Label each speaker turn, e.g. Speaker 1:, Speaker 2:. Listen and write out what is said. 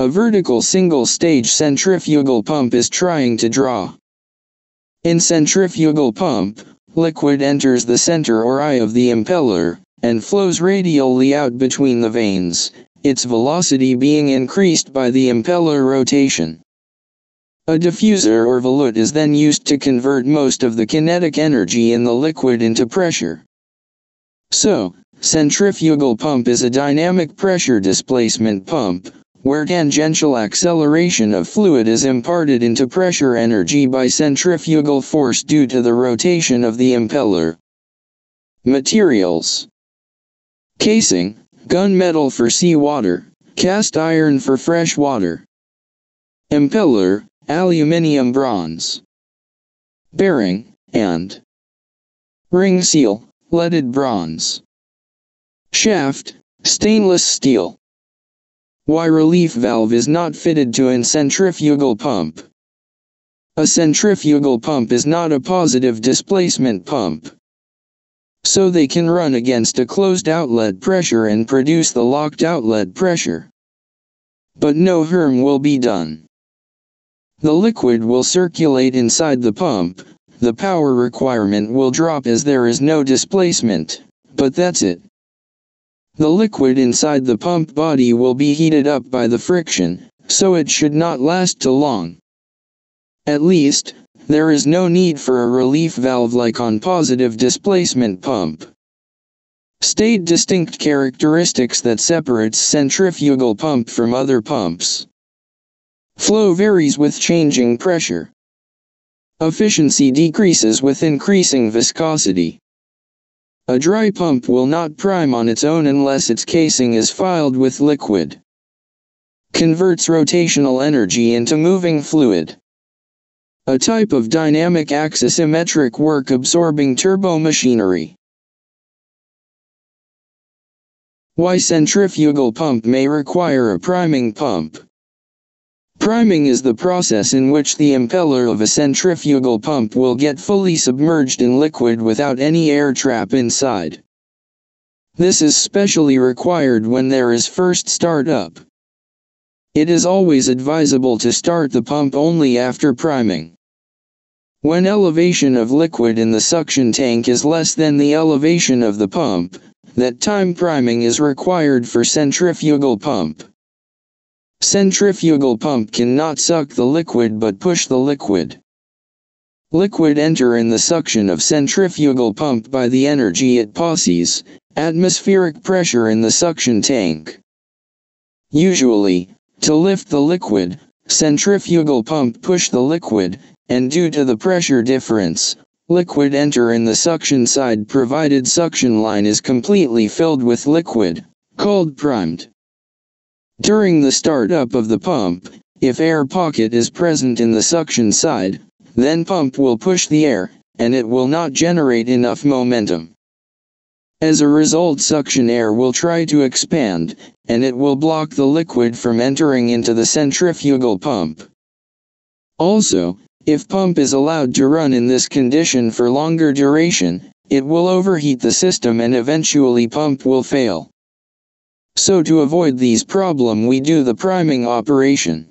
Speaker 1: A vertical single-stage centrifugal pump is trying to draw. In centrifugal pump, liquid enters the center or eye of the impeller, and flows radially out between the vanes, its velocity being increased by the impeller rotation. A diffuser or volute is then used to convert most of the kinetic energy in the liquid into pressure. So, centrifugal pump is a dynamic pressure displacement pump, where tangential acceleration of fluid is imparted into pressure energy by centrifugal force due to the rotation of the impeller. Materials Casing, gunmetal for seawater, cast iron for fresh water. Impeller, aluminium bronze. Bearing, and ring seal, leaded bronze. Shaft, stainless steel. Why relief valve is not fitted to a centrifugal pump. A centrifugal pump is not a positive displacement pump. So they can run against a closed outlet pressure and produce the locked outlet pressure. But no harm will be done. The liquid will circulate inside the pump, the power requirement will drop as there is no displacement, but that's it. The liquid inside the pump body will be heated up by the friction, so it should not last too long. At least, there is no need for a relief valve like on positive displacement pump. State distinct characteristics that separates centrifugal pump from other pumps. Flow varies with changing pressure. Efficiency decreases with increasing viscosity. A dry pump will not prime on its own unless its casing is filled with liquid. Converts rotational energy into moving fluid. A type of dynamic axisymmetric work absorbing turbomachinery. Why centrifugal pump may require a priming pump. Priming is the process in which the impeller of a centrifugal pump will get fully submerged in liquid without any air trap inside. This is specially required when there is first start-up. It is always advisable to start the pump only after priming. When elevation of liquid in the suction tank is less than the elevation of the pump, that time priming is required for centrifugal pump. Centrifugal pump cannot suck the liquid but push the liquid. Liquid enter in the suction of centrifugal pump by the energy it passes, atmospheric pressure in the suction tank. Usually, to lift the liquid, centrifugal pump push the liquid, and due to the pressure difference, liquid enter in the suction side provided suction line is completely filled with liquid, called primed. During the startup of the pump, if air pocket is present in the suction side, then pump will push the air, and it will not generate enough momentum. As a result suction air will try to expand, and it will block the liquid from entering into the centrifugal pump. Also, if pump is allowed to run in this condition for longer duration, it will overheat the system and eventually pump will fail. So to avoid these problem we do the priming operation.